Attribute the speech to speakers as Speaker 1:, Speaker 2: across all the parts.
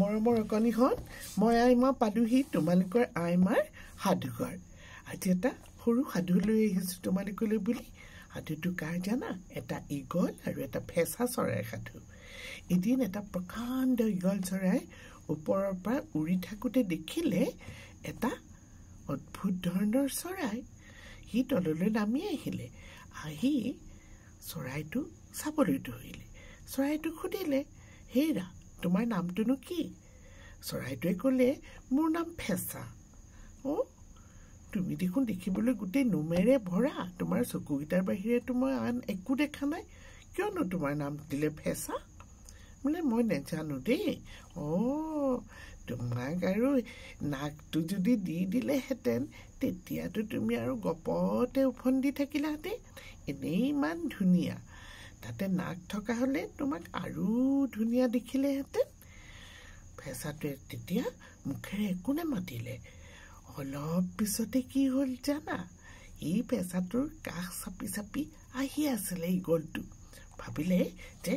Speaker 1: মৰমৰ অকণিখন মই আইমা পালোহি তোমালোকৰ আইমাৰ সাধুঘৰ। আজি এটা সৰু সাধু লৈ আহিছোঁ তোমালোকলৈ বুলি। সাধুটো কাৰ জানা? এটা ইগল আৰু এটা ফেঁচা চৰাইৰ সাধু। এদিন এটা প্ৰকাণ্ড ইগল চৰাই ওপৰৰ পৰা উৰি থাকোঁতে দেখিলে এটা অদ্ভুত ধৰণৰ চৰাই। সি তললৈ নামি আহিলে। আহি চৰাইটো চাবলৈ ধৰিলে। চৰাইটোক সুধিলে হেৰা তোমাৰ নামটোনো কি? চৰাইটোৱে ক'লে মোৰ নাম ফেঁচা। অঁ? তুমি দেখোন দেখিবলৈ গোটেই নোমেৰে ভৰা। তোমাৰ চকুকেইটাৰ বাহিৰেতো মই আন একো দেখা নাই। কিয়নো তোমাৰ নাম দিলে ফেঁচা? বোলে মই নেজানো দেই। অঁ? তোমাক আৰু নাকটো যদি দি দিলেহেঁতেন তেতিয়াতো তুমি আৰু গপতে উফন্দি থাকিলাহেঁতেন। এনেই ইমান ধুনীয়া। তাতে নাক থকা হ'লে তোমাক আৰু ধুনীয়া দেখিলেহেঁতেন। ফেঁচাটোৱে তেতিয়া মুখেৰে একো নেমাতিলে। অলপ পিছতে কি হ'ল জানা? এই ফেঁচাটোৰ কাষ চাপি চাপি আহি আছিলে এই গলটো। ভাবিলে যে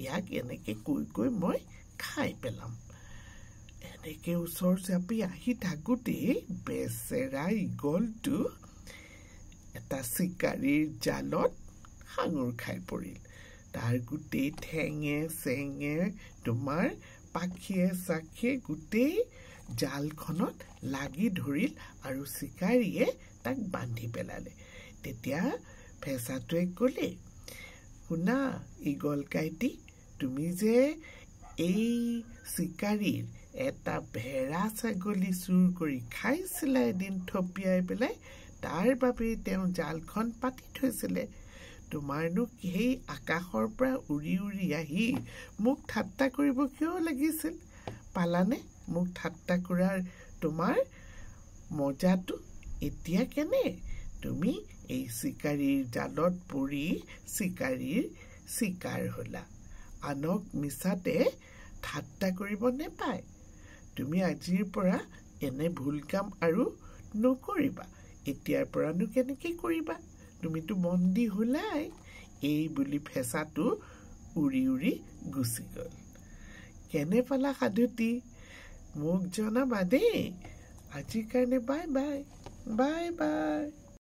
Speaker 1: ইয়াক এনেকে কৈ কৈ মই খাই পেলাম। এনেকে ওচৰ চাপি আহি থাকোঁতেই বেচেৰা ইগলটো এটা চিকাৰীৰ জালত সাঙুৰ খাই পৰিল। তাৰ গোটেই ঠেঙে চেঙে তোমাৰ পাখিয়ে চাখিয়ে গোটেই জালখনত লাগি ধৰিল আৰু চিকাৰীয়ে তাক বান্ধি পেলালে। তেতিয়া ফেঁচাটোৱে ক'লে শুনা ইগল কাইটি তুমি যে এই চিকাৰীৰ এটা ভেড়া ছাগলী চুৰ কৰি খাইছিলা এদিন থপিয়াই পেলাই তাৰ বাবেই তেওঁ জালখন পাতি থৈছিলে। তোমাৰনো সেই আকাশৰ পৰা উৰি উৰি আহি মোক ঠাট্টা কৰিব কিয় লাগিছিল? পালানে? মোক ঠাট্টা কৰাৰ তোমাৰ মজাটো এতিয়া কেনে? তুমি এই চিকাৰীৰ জালত পৰি চিকাৰীৰ চিকাৰ হলা। আনক মিছাতে ঠাট্টা কৰিব নেপায় তুমি আজিৰ পৰা এনে ভুল কাম আৰু নকৰিবা। এতিয়াৰ পৰানো কেনেকৈ কৰিবা? তুমিতো বন্দী হলাই এই বুলি ফেঁচাটো উৰি উৰি গুচি গ'ল। কেনে পালা সাধুটি? মোক জনাবা দেই। আজিৰ কাৰণে বাই বাই। Bye bye.